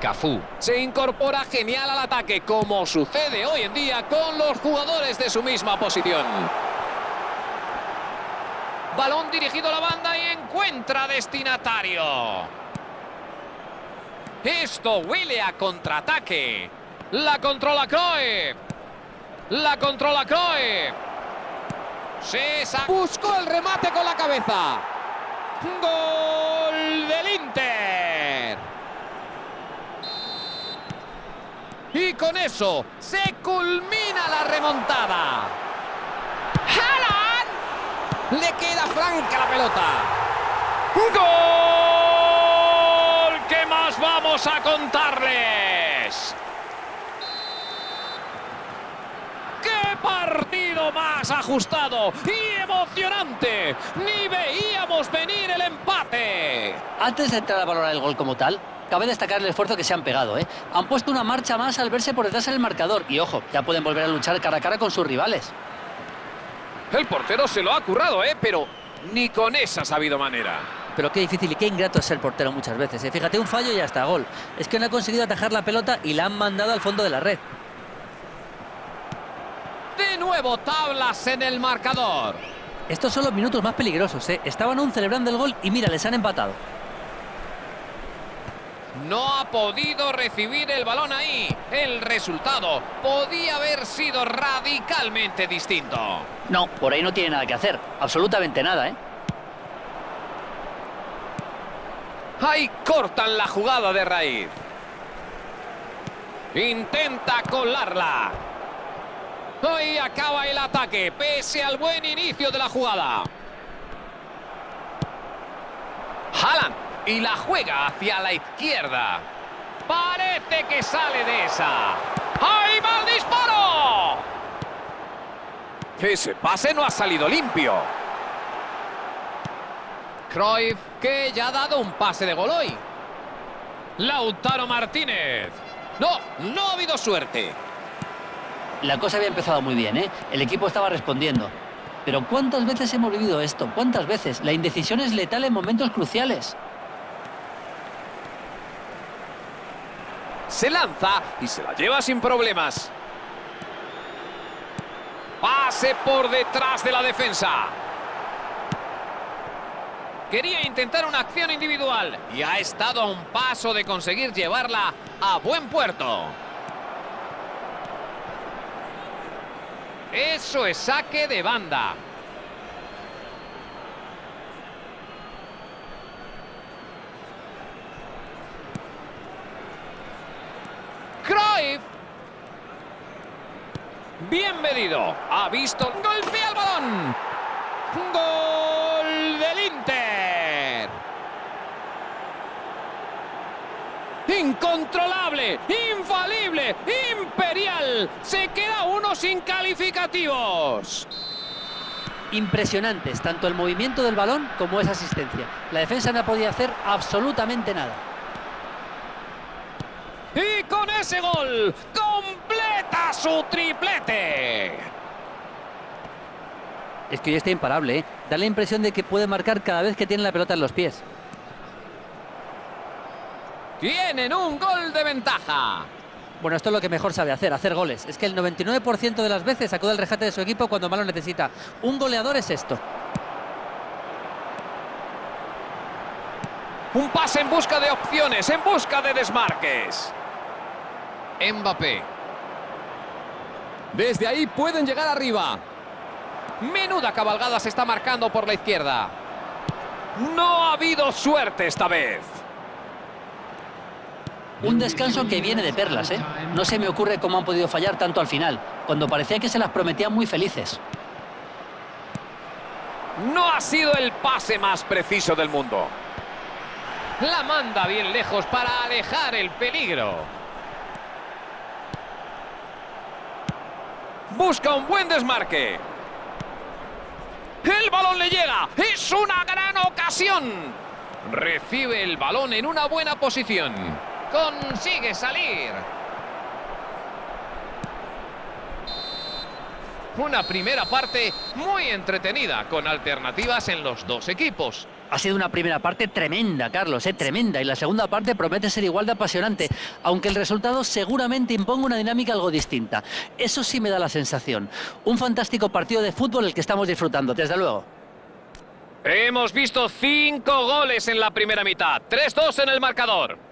Cafú se incorpora genial al ataque, como sucede hoy en día con los jugadores de su misma posición. Balón dirigido a la banda y encuentra destinatario. Esto huele a contraataque. La controla Croe. La controla Croe. Se buscó el remate con la cabeza. Gol del Inter. Y con eso se culmina la remontada. ¡Haaland! Le queda franca la pelota. ¡Gol! ¿Qué más vamos a contarles? ¡Qué partido más ajustado y emocionante! ¡Ni veíamos venir el empate! Antes de entrar a valorar el gol como tal, cabe destacar el esfuerzo que se han pegado. ¿eh? Han puesto una marcha más al verse por detrás del marcador. Y ojo, ya pueden volver a luchar cara a cara con sus rivales. El portero se lo ha currado, ¿eh? Pero ni con esa ha sabido manera. Pero qué difícil y qué ingrato es ser portero muchas veces. ¿eh? Fíjate, un fallo y hasta gol. Es que no ha conseguido atajar la pelota y la han mandado al fondo de la red. De nuevo tablas en el marcador. Estos son los minutos más peligrosos. ¿eh? Estaban aún celebrando el gol y mira, les han empatado. No ha podido recibir el balón ahí. El resultado podía haber sido radicalmente distinto. No, por ahí no tiene nada que hacer. Absolutamente nada, ¿eh? Ahí cortan la jugada de raíz. Intenta colarla. Hoy acaba el ataque, pese al buen inicio de la jugada. Haaland y la juega hacia la izquierda. Parece que sale de esa. ¡Ahí va el disparo! Ese pase no ha salido limpio. Cruyff, que ya ha dado un pase de gol hoy. Lautaro Martínez. No, no ha habido suerte. La cosa había empezado muy bien, ¿eh? El equipo estaba respondiendo. Pero ¿cuántas veces hemos vivido esto? ¿Cuántas veces? La indecisión es letal en momentos cruciales. Se lanza y se la lleva sin problemas. Pase por detrás de la defensa. Quería intentar una acción individual y ha estado a un paso de conseguir llevarla a buen puerto. Eso es saque de banda. Cruyff. Bien medido. Ha visto. Golpea el balón. Gol del Inter. Incontrolable, infalible, imperial. Se queda uno sin calificativos. Impresionantes, tanto el movimiento del balón como esa asistencia. La defensa no ha podido hacer absolutamente nada. Y con ese gol, completa su triplete. Es que hoy está imparable, ¿eh? Da la impresión de que puede marcar cada vez que tiene la pelota en los pies. Tienen un gol de ventaja. Bueno, esto es lo que mejor sabe hacer, hacer goles. Es que el 99% de las veces acude al rescate de su equipo cuando más lo necesita. Un goleador es esto. Un pase en busca de opciones, en busca de desmarques. Mbappé. Desde ahí pueden llegar arriba. Menuda cabalgada se está marcando por la izquierda. No ha habido suerte esta vez. Un descanso que viene de perlas, ¿eh? No se me ocurre cómo han podido fallar tanto al final, cuando parecía que se las prometían muy felices. No ha sido el pase más preciso del mundo. La manda bien lejos para alejar el peligro. Busca un buen desmarque. El balón le llega. Es una gran ocasión. Recibe el balón en una buena posición. Consigue salir. Una primera parte muy entretenida, con alternativas en los dos equipos. Ha sido una primera parte tremenda, Carlos, ¿eh? tremenda. Y la segunda parte promete ser igual de apasionante, aunque el resultado seguramente imponga una dinámica algo distinta. Eso sí me da la sensación. Un fantástico partido de fútbol el que estamos disfrutando, desde luego. Hemos visto cinco goles en la primera mitad, 3-2 en el marcador.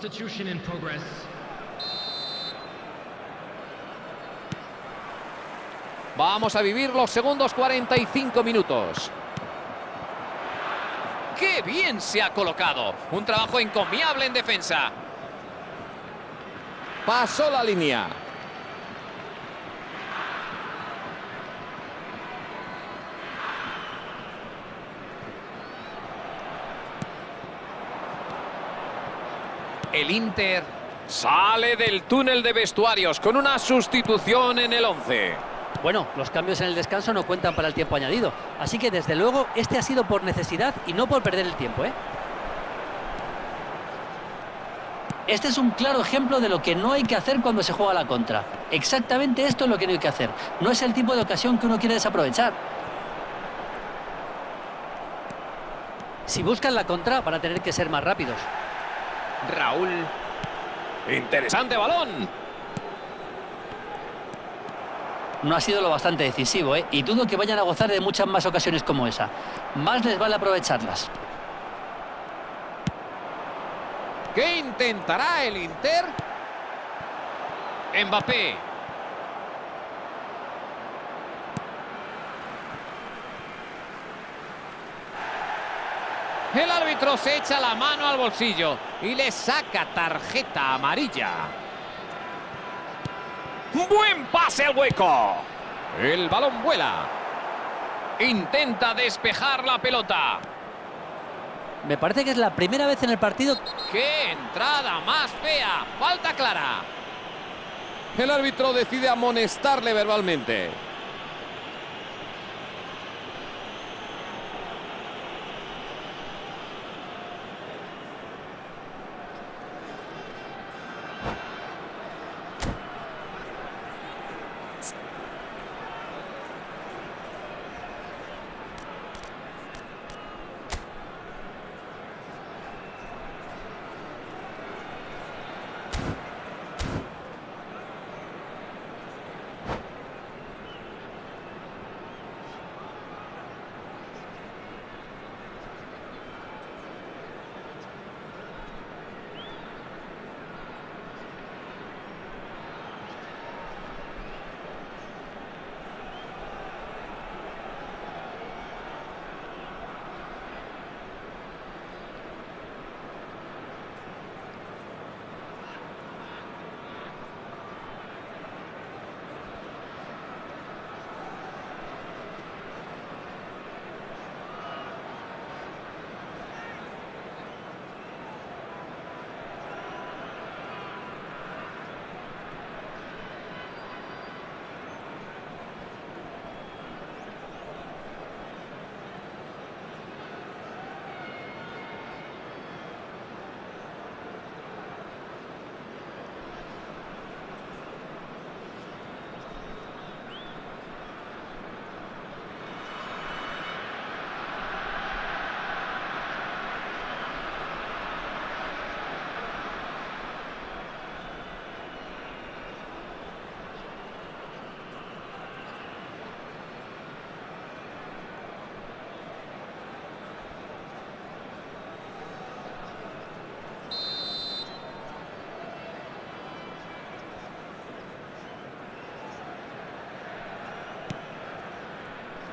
Substitution in progress. Vamos a vivir los segundos 45 minutos. ¡Qué bien se ha colocado! Un trabajo encomiable en defensa. Pasó la línea. El Inter sale del túnel de vestuarios con una sustitución en el 11. Bueno, los cambios en el descanso no cuentan para el tiempo añadido. Así que, desde luego, este ha sido por necesidad y no por perder el tiempo, ¿eh? Este es un claro ejemplo de lo que no hay que hacer cuando se juega la contra. Exactamente esto es lo que no hay que hacer. No es el tipo de ocasión que uno quiere desaprovechar. Si buscan la contra, van a tener que ser más rápidos. Raúl. Interesante balón. No ha sido lo bastante decisivo, ¿eh? Y dudo que vayan a gozar de muchas más ocasiones como esa. Más les vale aprovecharlas. ¿Qué intentará el Inter? Mbappé. El árbitro se echa la mano al bolsillo y le saca tarjeta amarilla. Buen pase al hueco. El balón vuela. Intenta despejar la pelota. Me parece que es la primera vez en el partido... ¡Qué entrada más fea! ¡Falta clara! El árbitro decide amonestarle verbalmente.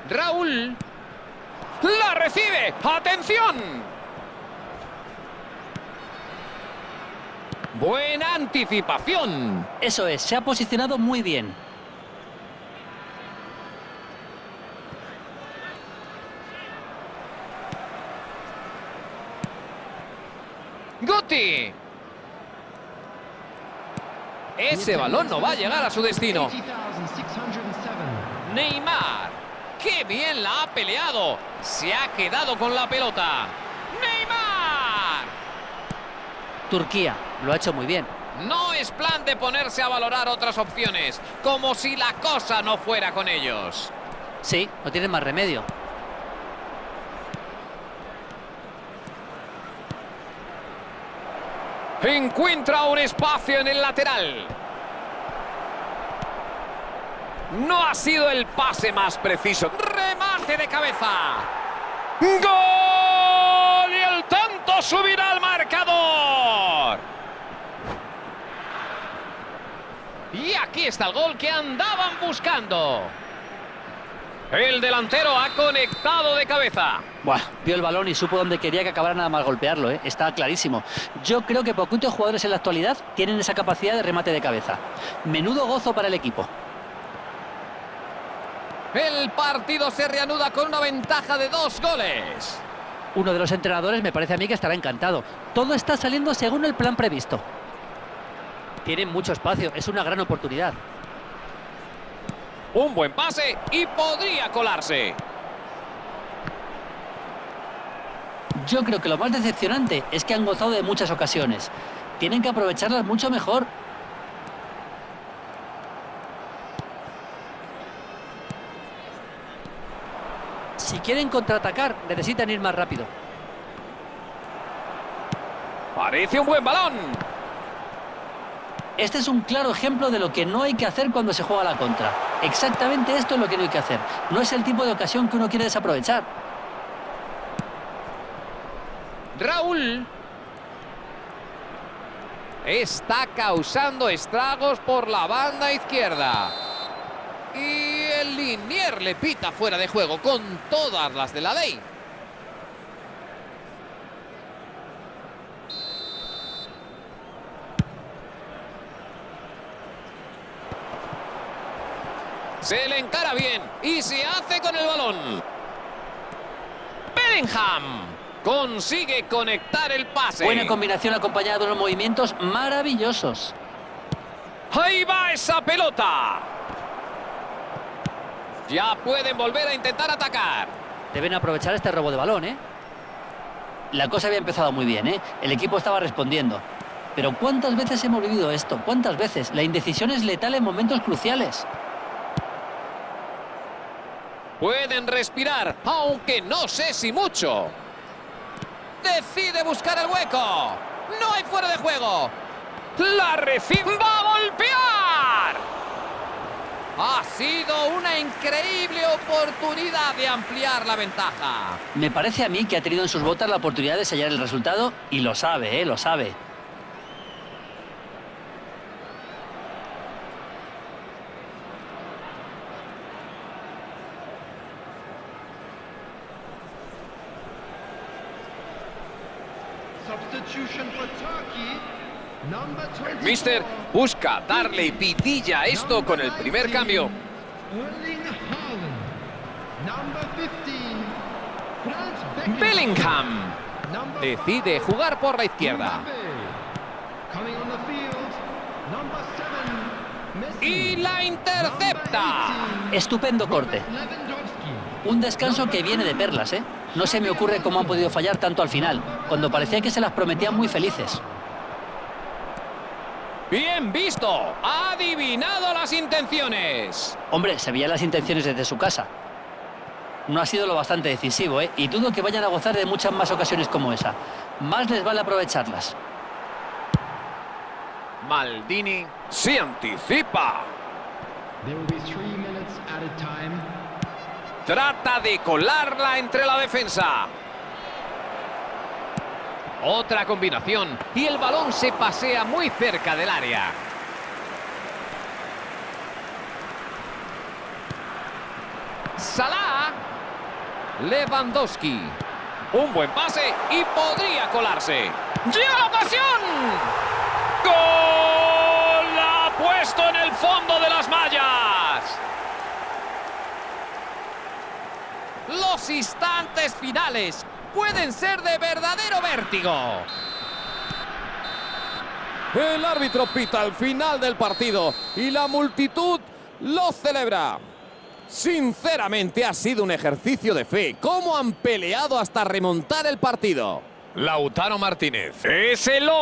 Raúl. La recibe. ¡Atención! Buena anticipación. Eso es, se ha posicionado muy bien. Guti. Ese balón no va a llegar a su destino. 80,607. Neymar. ¡Qué bien la ha peleado! Se ha quedado con la pelota. ¡Neymar! Turquía, lo ha hecho muy bien. No es plan de ponerse a valorar otras opciones, como si la cosa no fuera con ellos. Sí, no tienen más remedio. Encuentra un espacio en el lateral. No ha sido el pase más preciso. Remate de cabeza. ¡Gol! Y el tanto subirá al marcador. Y aquí está el gol que andaban buscando. El delantero ha conectado de cabeza. Buah, vio el balón y supo dónde quería que acabara nada más golpearlo, ¿eh? está clarísimo. Yo creo que poquitos jugadores en la actualidad tienen esa capacidad de remate de cabeza. Menudo gozo para el equipo. El partido se reanuda con una ventaja de dos goles. Uno de los entrenadores me parece a mí que estará encantado. Todo está saliendo según el plan previsto. Tienen mucho espacio, es una gran oportunidad. Un buen pase y podría colarse. Yo creo que lo más decepcionante es que han gozado de muchas ocasiones. Tienen que aprovecharlas mucho mejor. Si quieren contraatacar, necesitan ir más rápido. Parece un buen balón. Este es un claro ejemplo de lo que no hay que hacer cuando se juega la contra. Exactamente esto es lo que no hay que hacer. No es el tipo de ocasión que uno quiere desaprovechar. Raúl está causando estragos por la banda izquierda. Linier le pita fuera de juego con todas las de la ley. Se le encara bien y se hace con el balón. Bellingham consigue conectar el pase. Buena combinación acompañada de unos movimientos maravillosos. Ahí va esa pelota. Ya pueden volver a intentar atacar. Deben aprovechar este robo de balón, ¿eh? La cosa había empezado muy bien, ¿eh? El equipo estaba respondiendo. Pero ¿cuántas veces hemos vivido esto? ¿Cuántas veces? La indecisión es letal en momentos cruciales. Pueden respirar, aunque no sé si mucho. Decide buscar el hueco. No hay fuera de juego. La recibe. Ha sido una increíble oportunidad de ampliar la ventaja. Me parece a mí que ha tenido en sus botas la oportunidad de sellar el resultado y lo sabe, ¿eh? Lo sabe. Substitution for Turkey. Number El 24. mister busca darle pitilla a esto con el primer cambio. Erling Haaland. Number 15. Franz Beckenbauer. Bellingham decide jugar por la izquierda. Mbappe. Coming on the field. Number 7. Messi. Y la intercepta. Estupendo corte. Un descanso que viene de perlas, ¿eh? No se me ocurre cómo han podido fallar tanto al final, cuando parecía que se las prometían muy felices. Bien visto. Ha adivinado las intenciones. Hombre, se veían las intenciones desde su casa. No ha sido lo bastante decisivo, ¿eh? Y dudo que vayan a gozar de muchas más ocasiones como esa. Más les vale aprovecharlas. Maldini se anticipa. There will be three minutes at a time. Trata de colarla entre la defensa. Otra combinación y el balón se pasea muy cerca del área. Salah. Lewandowski. Un buen pase y podría colarse. ¡Llega la! ¡Gol! La ha puesto en el fondo de las mallas. Los instantes finales pueden ser de verdadero vértigo. El árbitro pita al final del partido y la multitud lo celebra. Sinceramente ha sido un ejercicio de fe. ¿Cómo han peleado hasta remontar el partido? Lautaro Martínez. Es el hombre.